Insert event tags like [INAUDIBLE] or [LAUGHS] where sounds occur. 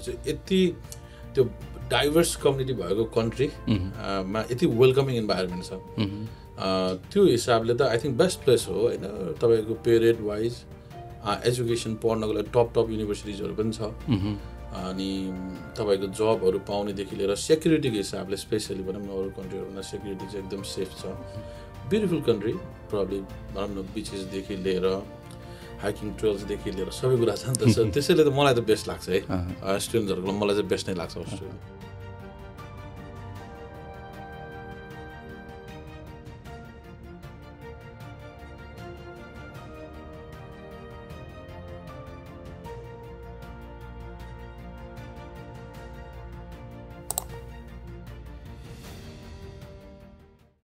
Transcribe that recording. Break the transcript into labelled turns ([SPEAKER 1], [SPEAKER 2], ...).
[SPEAKER 1] चाहिँ यति त्यो डाइभर्स कम्युनिटी भएको कन्ट्रीमा यति वेलकमिङ इन्भाइरोमेन्ट छ। अ, त्यो हिसाबले त आई थिङ्क बेस्ट प्लेस हो होइन? तपाईँको पेरेड वाइज एजुकेसन पढ्नको लागि टप टप युनिभर्सिटिजहरू पनि छ। अनि तपाईँको जबहरू पाउनेदेखि लिएर सेक्युरिटीको हिसाबले स्पेसली भनौँ न अरू कन्ट्रीहरूमा सेक्युरिटी चाहिँ एकदम सेफ छ। ब्युटिफुल कन्ट्री प्रब्लम भनौँ न बिचेसदेखि लिएर हाइकिङ ट्रेल्सदेखि लिएर सबै कुरा छ नि त। [LAUGHS] त्यसैले त मलाई त बेस्ट लाग्छ है। स्टुडेन्ट्सहरूको मलाई चाहिँ बेस्ट नै लाग्छ